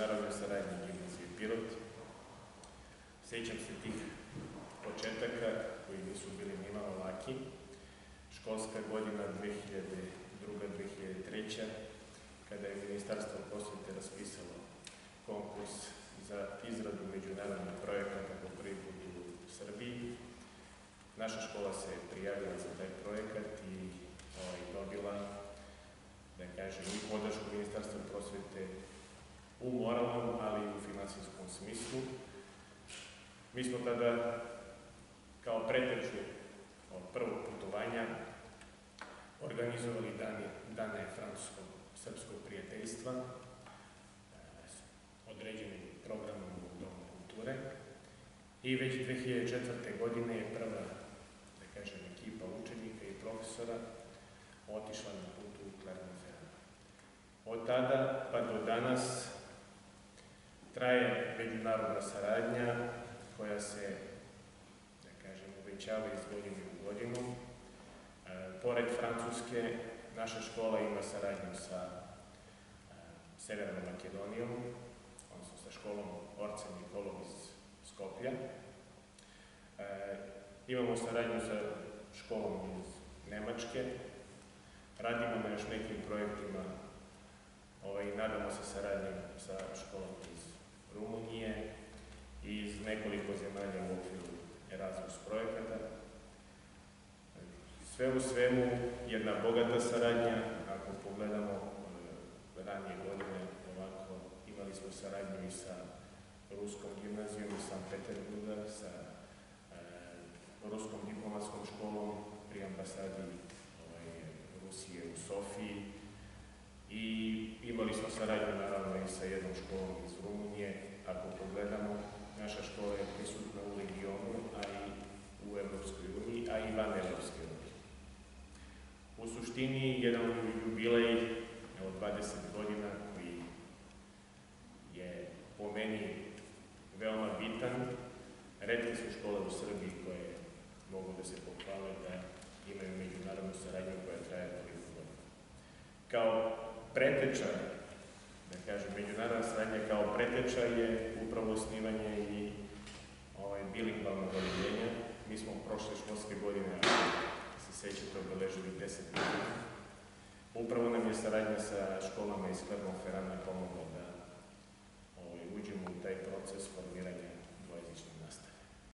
međunarodnoj saradnji gimnazije Pirot. Sjećam se tih početaka koji nisu bili nimalo laki. Školska godina 2002-2003 kada je Ministarstvo prosvjete raspisalo konkurs za izradu međunarodnih projekata po prvi put u Srbiji. Naša škola se prijavila za taj projekat i ovaj, dobila, da kažem, i podršku Ministarstva prosvjete u moralnom, ali i u finansijskom smislu. Mi smo tada kao preteču od prvog putovanja organizovali dane, dane francuskog srpskog prijateljstva s određenim programom u Domu kulture i već 2004. godine je prva, da kažem, ekipa učenika i profesora otišla na putu u Clermont-Ferrand. Od tada pa do danas traje međunarodna saradnja koja se, da kažem, uvećava iz godine u godinu. E, pored Francuske, naša škola ima saradnju sa e, Severnom Makedonijom, odnosno sa školom Orcem Nikolov iz Skoplja. E, imamo saradnju sa školom iz Nemačke, radimo na još nekim projektima ovaj, nadamo se saradnjom sa školom iz Rumunije i iz nekoliko zemalja u okviru Erasmus projekata. Sve u svemu jedna bogata saradnja, ako pogledamo e, ranije godine ovako, imali smo saradnju i sa Ruskom gimnazijom iz St. Peterburga, sa e, Ruskom diplomatskom školom pri ambasadi ovaj, Rusije u Sofiji i imali smo saradnju naravno i sa jednom školom iz Rumunije. Ako pogledamo, naša škola je prisutna u regionu, a i u Evropskoj uniji, a i van Evropske unije. U suštini, jedan jubilej od 20 godina koji je po meni veoma bitan. Redke su škole u Srbiji koje mogu da se pohvale da imaju međunarodnu saradnju koja traje toliko godina. Kao preteča, da kažem, međunarodna saradnja kao preteča je upravo osnivanje i ovaj, bilingvalnog odeljenja. Mi smo prošle školske godine, se sećate, obeležili 10 godina. Upravo nam je saradnja sa školama iz Clermont-Ferrand pomogla da ovaj, uđemo u taj proces formiranja